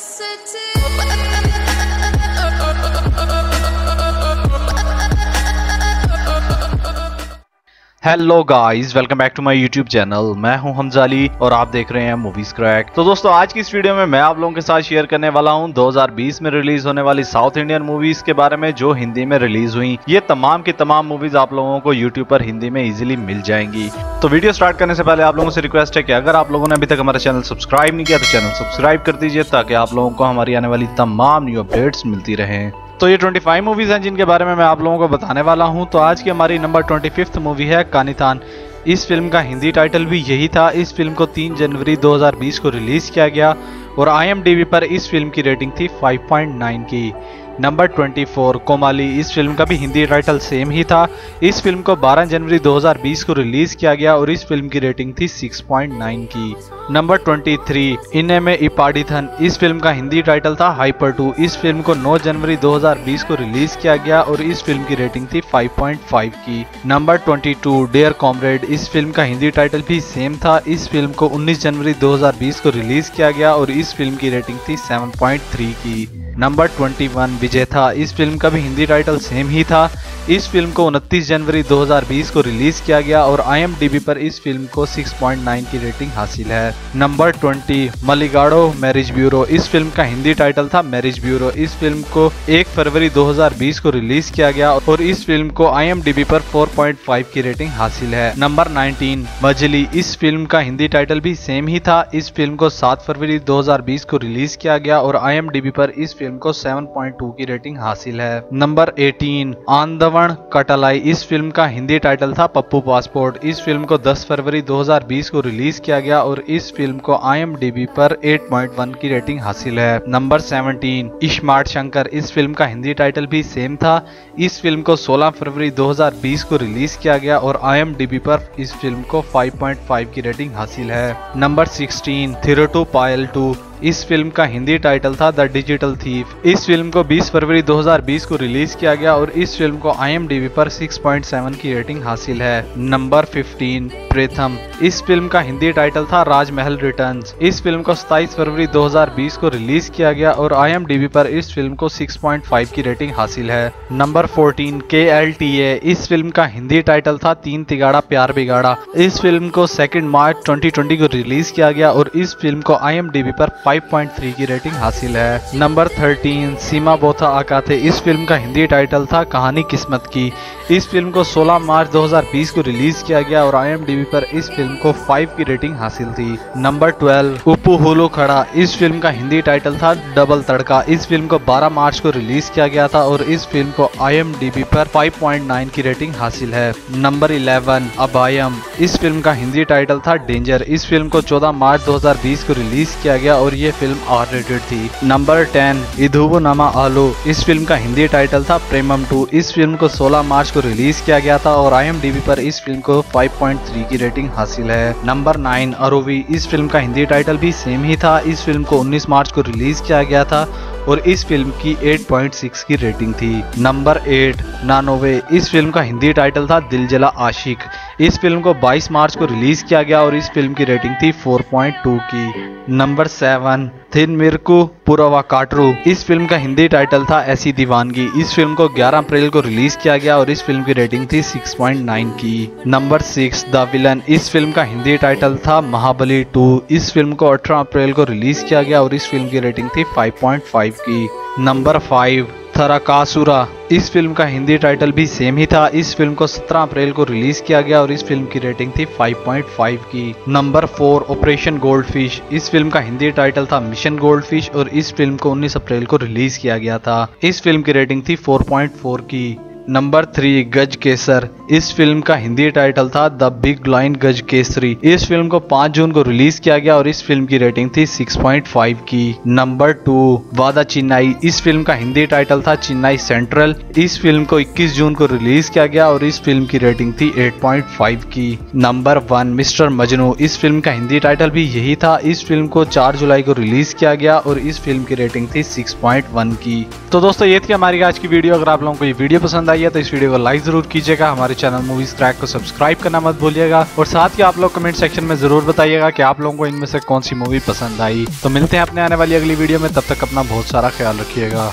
city. Hello guys welcome back to my YouTube channel मैं हूँ हमजाली और आप देख रहे हैं मूवीज़ क्रैक तो दोस्तों, आज की इस वीडियो में मैं आप लोगों के साथ शेयर करने वाला हूँ 2020 में रिलीज़ होने वाली साउथ इंडियन मूवीज़ के बारे में जो हिंदी में रिलीज़ हुई। ये तमाम की तमाम मूवीज़ आप लोगों को यूट्यूब पर हिंदी में इजिली मिल जाएँगी। तो वीडियो स्टार्ट करने से पहले आप लोगों से रिक्वेस्ट है कि अगर आप लोगों ने अभी तक हमारा चैनल सब्सक्राइब नहीं किया तो चैनल सब्सक्राइब कर दीजिए ताकि आप लोगों को हमारी आने वाली तमाम न्यू अपडेट्स मिलती रहे। तो ये 25 मूवीज़ हैं जिनके बारे में मैं आप लोगों को बताने वाला हूँ। तो आज की हमारी नंबर 25th मूवी है कानितान। इस फ़िल्म का हिंदी टाइटल भी यही था। इस फ़िल्म को 3 जनवरी 2020 को रिलीज़ किया गया और आई पर इस फ़िल्म की रेटिंग थी 5.9 की। नंबर 24 कोमाली। इस फ़िल्म का भी हिंदी टाइटल सेम ही था। इस फ़िल्म को 12 जनवरी 2020 को रिलीज़ किया गया और इस फ़िल्म की रेटिंग थी 6.9 की। नंबर 23 इन्ने में इपाडीथन इस फ़िल्म का हिंदी टाइटल था हाइपर टू। इस फ़िल्म को 9 जनवरी 2020 को रिलीज़ किया गया और इस फ़िल्म की रेटिंग थी 5.5 की। नंबर 22 डेयर कॉमरेड इस फ़िल्म का हिंदी टाइटल भी सेम था। इस फ़िल्म को 19 जनवरी 2020 को रिलीज़ किया गया और इस फ़िल्म की रेटिंग थी 7.3 की। नंबर 21 विजय था इस फ़िल्म का भी हिंदी टाइटल सेम ही था। इस फ़िल्म को 29 जनवरी 2020 को रिलीज़ किया गया और आई पर इस फ़िल्म को 6.9 की रेटिंग हासिल है। नंबर 20 मलिगाड़ो, मैरिज ब्यूरो। इस फ़िल्म का हिंदी टाइटल था मैरिज ब्यूरो। इस फ़िल्म को 1 फरवरी 2020 को रिलीज़ किया गया और इस फ़िल्म को आई पर 4.5 की रेटिंग हासिल है। नंबर 19 मजली। इस फ़िल्म का हिंदी टाइटल भी सेम ही था। इस फ़िल्म को 7 फरवरी 2020 को रिलीज़ किया गया और आई पर इस फ़िल्म को 7.2 की रेटिंग हासिल है। नंबर 18 आंदवन। कटलाई। इस फ़िल्म का हिंदी टाइटल था पप्पू पासपोर्ट। इस फ़िल्म को 10 फरवरी 2020 को रिलीज़ किया गया और इस फ़िल्म को आई पर 8.1 की रेटिंग हासिल है। Number 17 ismart Shankar. इस फ़िल्म का हिंदी टाइटल भी सेम था। इस फ़िल्म को 16 फरवरी 2020 को रिलीज़ किया गया और आई पर इस फ़िल्म को 5.5 की रेटिंग हासिल है। Number 16 Thiruttu Payale two. इस फ़िल्म का हिंदी टाइटल था द डिजिटल थीफ। इस फ़िल्म को 20 फरवरी 2020 को रिलीज़ किया गया और इस फ़िल्म को आई पर 6.7 की रेटिंग हासिल है। नंबर 15 प्रेथम इस फ़िल्म का हिंदी टाइटल था राजमहल रिटर्न इस फ़िल्म को 27 फरवरी 2020 को रिलीज़ किया गया और आई पर इस फ़िल्म को 6.5 की रेटिंग हासिल है। नंबर 14 के इस फ़िल्म का हिंदी टाइटल था तीन तिगाड़ा, प्यार बिगाड़ा। इस फ़िल्म को सेकेंड मार्च 2020 को रिलीज़ किया गया और इस फ़िल्म को आई पर 5.3 की रेटिंग हासिल है। नंबर 13 सीमा बोथा आकाते इस फ़िल्म का हिंदी टाइटल था कहानी किस्मत की। इस फ़िल्म को 16 मार्च 2020 को रिलीज़ किया गया और आई पर इस फ़िल्म को 5 की रेटिंग हासिल थी। नंबर 12 उपू हुलो खड़ा। इस फ़िल्म का हिंदी टाइटल था डबल तड़का। इस फ़िल्म को 12 मार्च को रिलीज़ किया गया था और इस फ़िल्म को आई पर 5.9 की रेटिंग हासिल है। नंबर 11 अबायम इस फ़िल्म का हिंदी टाइटल था डेंजर। इस फ़िल्म को 14 मार्च 2020 को रिलीज़ किया गया और ये फ़िल्म आर रेटेड थी। Number ten Idhu Namma Aalu. इस फ़िल्म का हिंदी टाइटल था प्रेमम टू। इस फ़िल्म को 16 मार्च को रिलीज़ किया गया था और आई पर इस फ़िल्म को 5.3 की रेटिंग हासिल है। Number nine Aruvi. इस फ़िल्म का हिंदी टाइटल भी सेम ही था। इस फ़िल्म को 19 मार्च को रिलीज़ किया गया था और इस फ़िल्म की 8.6 की रेटिंग थी। नंबर एट नानोवे। इस फ़िल्म का हिंदी टाइटल था दिल जला आशिक। इस फ़िल्म को 22 मार्च को रिलीज़ किया गया और इस फ़िल्म की रेटिंग थी 4.2 की। नंबर सेवन, थिन मिर्कू, पुरवा काटरू। इस फ़िल्म का हिंदी टाइटल था ऐसी दीवानगी। इस फ़िल्म को 11 अप्रैल को रिलीज़ किया गया और इस फ़िल्म की रेटिंग थी 6.9 की। Number six, the villain. इस फ़िल्म का हिंदी टाइटल था महाबली 2 इस फ़िल्म को 18 अप्रैल को रिलीज़ किया गया और इस फ़िल्म की रेटिंग थी 5.5 की। Number five Tarakasura. इस फ़िल्म का हिंदी टाइटल भी सेम ही था। इस फ़िल्म को 17 अप्रैल को रिलीज़ किया गया और इस फ़िल्म की रेटिंग थी 5.5 की। Number four operation gold fish इस फ़िल्म का हिंदी टाइटल था मिशन गोल्ड फ़िश और इस फ़िल्म को 19 अप्रैल को रिलीज़ किया गया था। इस फ़िल्म की रेटिंग थी 4.4 की। नंबर थ्री, गज केसर। इस फ़िल्म का हिंदी टाइटल था the big lion Gaj Kesari. इस फ़िल्म को 5 जून को रिलीज़ किया गया और इस फ़िल्म की रेटिंग थी 6.5 की। नंबर टू, वादा चिन्नाई। इस फ़िल्म का हिंदी टाइटल था चिन्नाई सेंट्रल। इस फ़िल्म को 21 जून को रिलीज़ किया गया और इस फ़िल्म की रेटिंग थी 8.5 की। Number one, mister Majnu. इस फ़िल्म का हिंदी टाइटल भी यही था। इस फ़िल्म को 4 जुलाई को रिलीज़ किया गया और इस फ़िल्म की रेटिंग थी 6.1 की। तो दोस्तों, ये थी हमारी आज की वीडियो। अगर आप लोगों को ये वीडियो पसंद आई आई है तो इस वीडियो को लाइक ज़रूर कीजिएगा। हमारे चैनल मूवीज़ ट्रैक को सब्सक्राइब करना मत भूलिएगा। और साथ ही आप लोग कमेंट सेक्शन में ज़रूर बताइएगा कि आप लोगों को इनमें से कौन सी मूवी पसंद आई। तो मिलते हैं अपने आने वाली अगली वीडियो में। तब तक अपना बहुत सारा ख्याल रखिएगा।